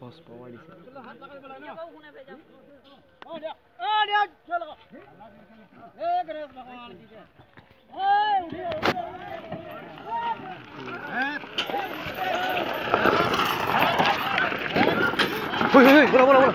خاص باوری Hoi hoi hoi, bola bola bola.